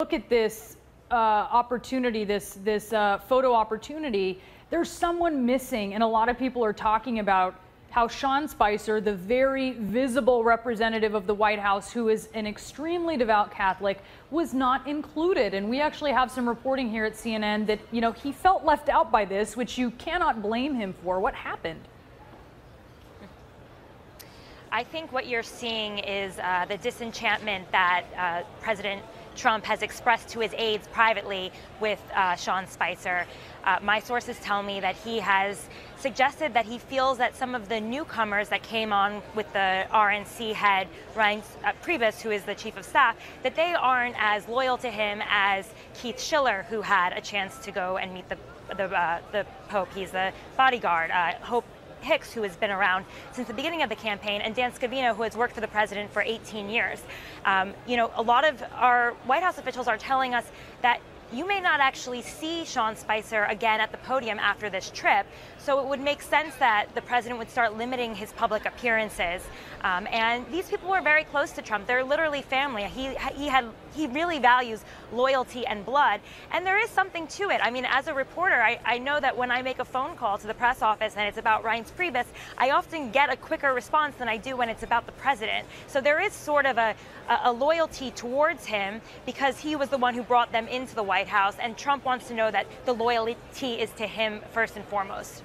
look at this uh, opportunity, this this uh, photo opportunity, there's someone missing, and a lot of people are talking about how Sean Spicer, the very visible representative of the White House, who is an extremely devout Catholic, was not included. And we actually have some reporting here at CNN that you know he felt left out by this, which you cannot blame him for. What happened? I think what you're seeing is uh, the disenchantment that uh, President Trump has expressed to his aides privately with uh, Sean Spicer. Uh, my sources tell me that he has suggested that he feels that some of the newcomers that came on with the RNC head, Reince uh, Priebus, who is the chief of staff, that they aren't as loyal to him as Keith Schiller, who had a chance to go and meet the the, uh, the Pope. He's the bodyguard. Uh, Hope Hicks, who has been around since the beginning of the campaign, and Dan Scavino, who has worked for the president for 18 years. Um, you know, a lot of our White House officials are telling us that you may not actually see Sean Spicer again at the podium after this trip. So it would make sense that the president would start limiting his public appearances. Um, and these people were very close to Trump. They're literally family. He, he, had, he really values loyalty and blood. And there is something to it. I mean, as a reporter, I, I know that when I make a phone call to the press office and it's about Reince Priebus, I often get a quicker response than I do when it's about the president. So there is sort of a, a loyalty towards him because he was the one who brought them into the White White House, and Trump wants to know that the loyalty is to him first and foremost.